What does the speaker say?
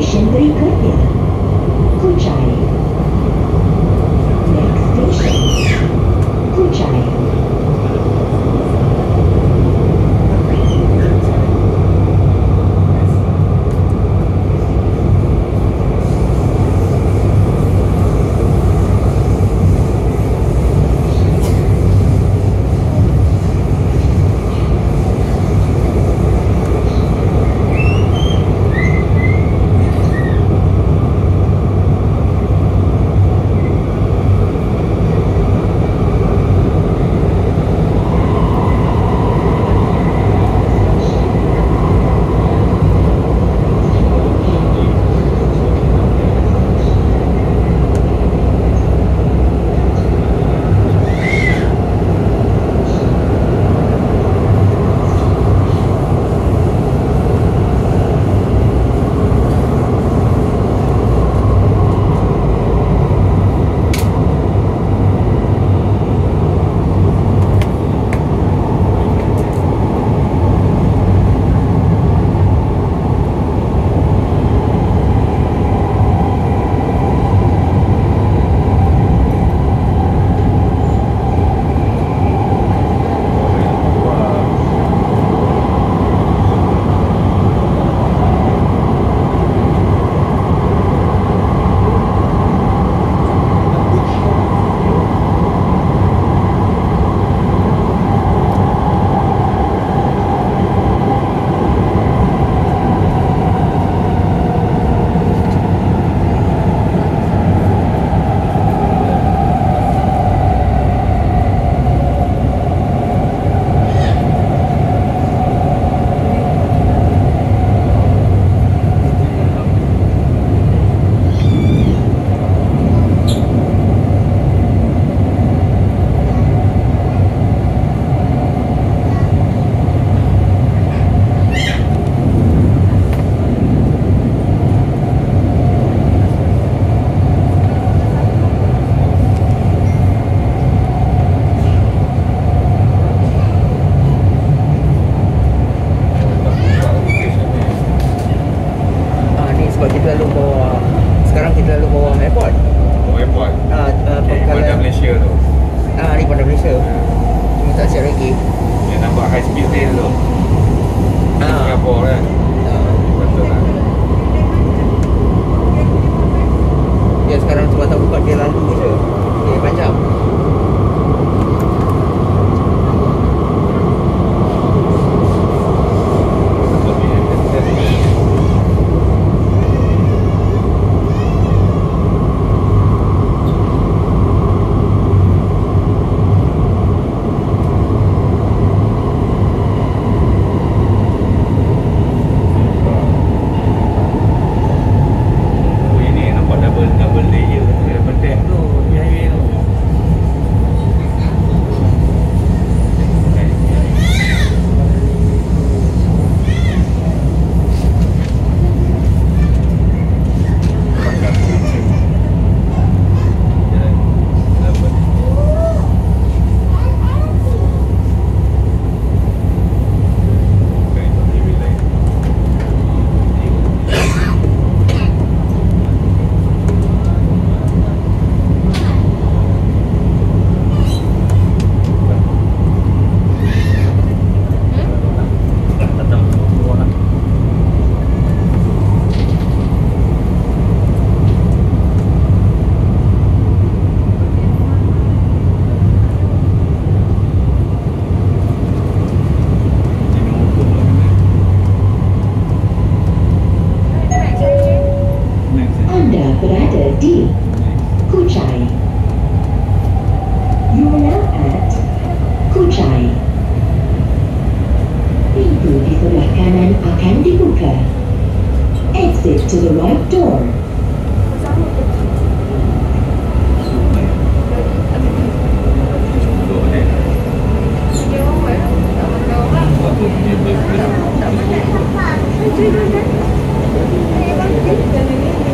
Stesen berikutnya. Kuchai. Lalu bawah sekarang kita lalu bawah airport. Oh, airport. Ah uh, Okay, Bandar Malaysia tu. Ah ni Bandar Malaysia. Cuma tak siap lagi. Yang nampak high speed rail tu. Ah. Singapore kan. Thank you.